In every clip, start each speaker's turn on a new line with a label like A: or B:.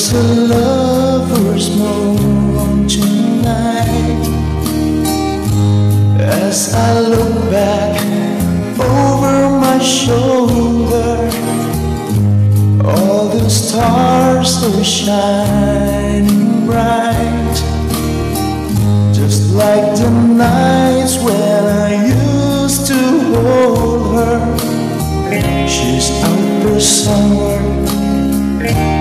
A: There's a lover's moon tonight. As I look back over my shoulder All the stars are shining bright Just like the nights when I used to hold her. She's out there somewhere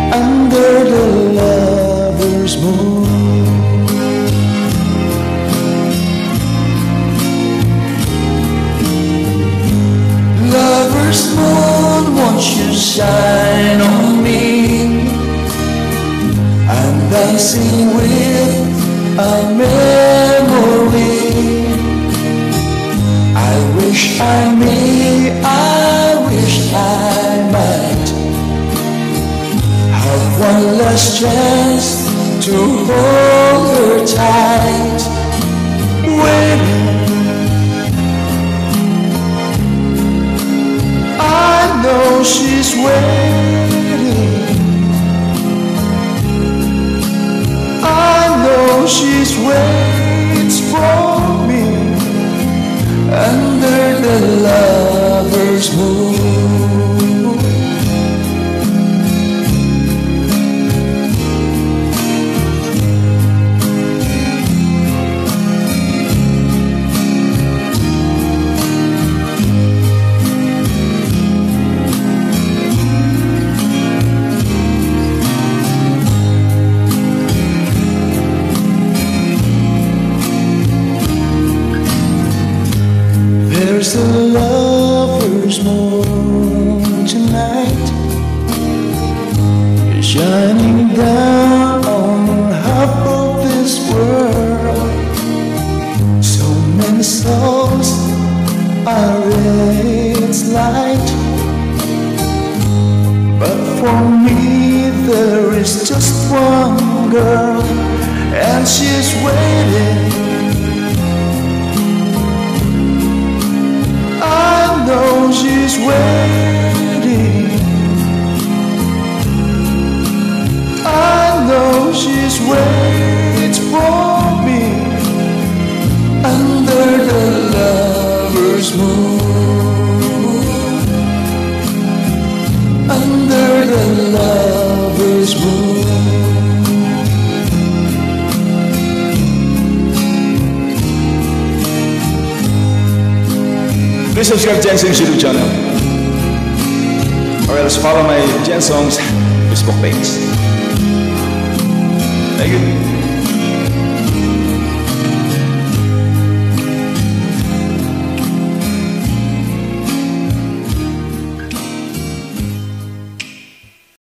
A: wish I may, I wish I might have one last chance to hold her tight. Waiting, I know she's waiting. I know she's waits There's a lover's Shining down on half of this world. So many souls are in its light. But for me Under the lover's moon.
B: Please subscribe Gen Songs YouTube channel. Or else follow my Gen Songs Facebook page. Thank you.